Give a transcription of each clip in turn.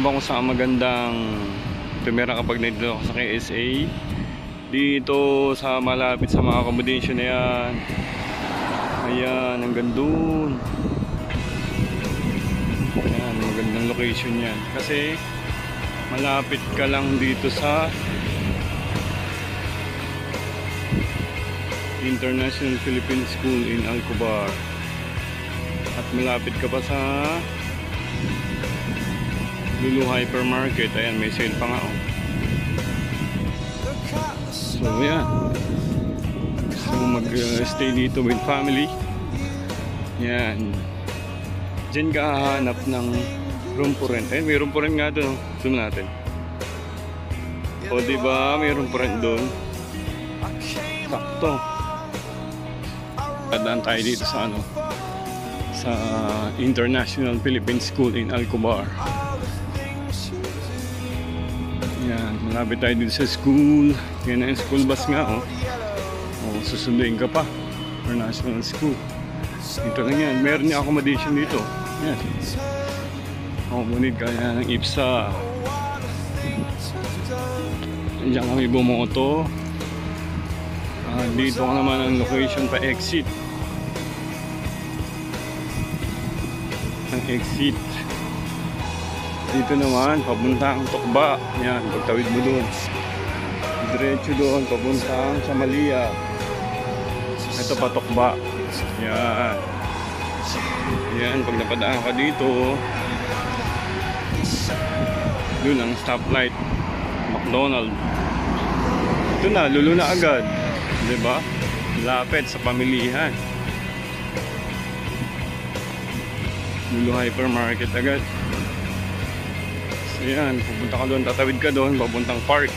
Ba kung saan magandang tumira kapag nandito ako sa KSA dito sa malapit sa mga accommodation na yan. Ayan hanggang dun ayan magandang location yan. Kasi malapit ka lang dito sa International Philippine School in Alcobar. At malapit ka pa sa Lulu Hypermarket. Ayan, may sale pa nga oh. So, yan. So, mag-stay dito with family. Yan. Diyan ka ng room for rent. Ayun, may room for rent nga doon. oh. Zoom natin. O, di ba? May room for rent doon. Sakto. Tadaan tayo dito sa ano sa International Philippine School in Alcobar. Malapit tayo dito sa school. Yan ang school bus nga, oh. Oh, susunduin ka pa. International School. Dito lang yan. Meron niya accommodation dito. Yan. Oh, ngunit kaya ng IPSA. Diyan kami bumoto. Ah, dito ka naman ang location pa exit. Ang exit. Dito naman, papuntang Tokba. Yan, pagtawid mo doon. Diretso doon, papuntang sa Malia. Ito pa Tokba. Yan. Yan, pag napadaan ka dito, doon ang stoplight. McDonald. Ito na, lulo na agad. ba? Lapit sa pamilihan. Lulu Hypermarket agad. So yan, pupunta ka doon, tatawid ka doon, papuntang park.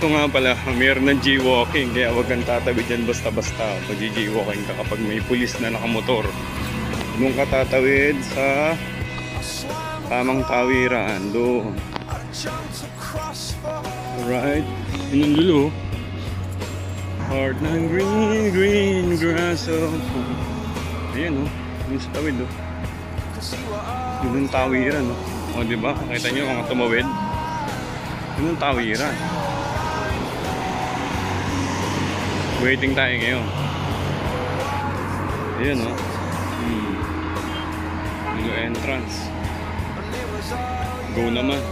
Ito nga pala, mayroon ng jaywalking, kaya huwag kang tatawid dyan basta-basta. Pag jaywalking ka kapag may pulis na nakamotor. Doon ka tatawid sa tamang tawiran, doon. Alright, yun ang dulo. Heart ng green, green grass of Ayan oh, yun sa tawid oh. Yun ang tawiran oh. O diba, nakita nyo mga tumawid? Yun tawiran. Waiting tayo ngayon. Ayan oh. Hmm. Yung entrance. Go naman.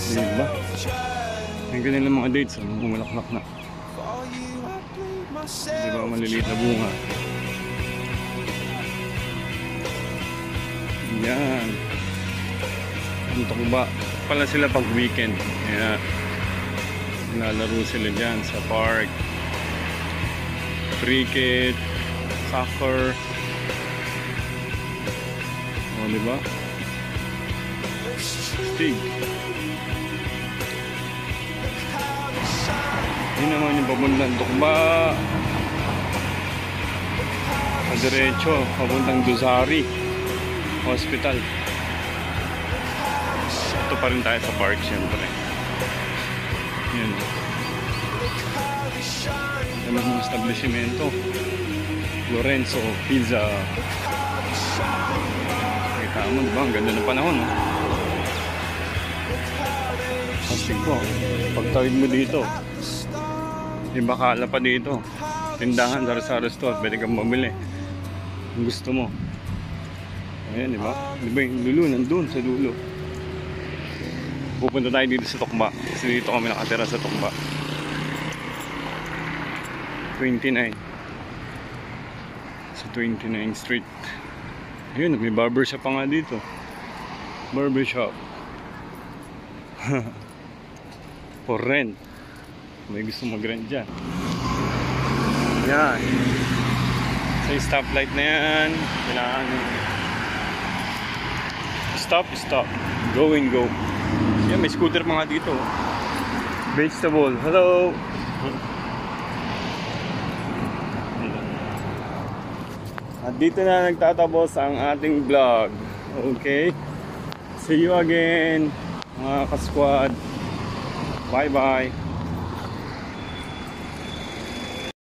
With Diba? Yung ganyan lang mga dates, ano, bumalaklak na. Diba, maliliit na bunga. Yan. Ang ba? Pala sila pag weekend. Kaya, lalaro sila dyan sa park. Cricket, soccer. O, diba? Stig. Yun naman yung papuntang Tukba. Sa diretso, papuntang Duzari Hospital. Ito pa rin tayo sa park, syempre. Yun. Yan ang establishmento. Lorenzo Pizza. Kita mo, diba? Ang ganda ng panahon, no? Ko. Pagtawid mo dito, may bakala pa dito. Tindahan, sari-sari store. Pwede kang mamili. Kung gusto mo. Ayan, di ba? Di ba yung lulo nandun sa dulo. Pupunta tayo dito sa Tokba. Kasi dito kami nakatira sa Tokba. 29. Sa 29 Street. Ayun, may barbershop pa nga dito. Barbershop. For rent. May gusto mag-rent dyan. Yan. Sa stoplight na yan. Kailangan stop, stop. Go and go. Yan, may scooter nga dito. Vegetable. Hello. At dito na nagtatapos ang ating vlog. Okay? See you again, mga ka-squad. Bye-bye.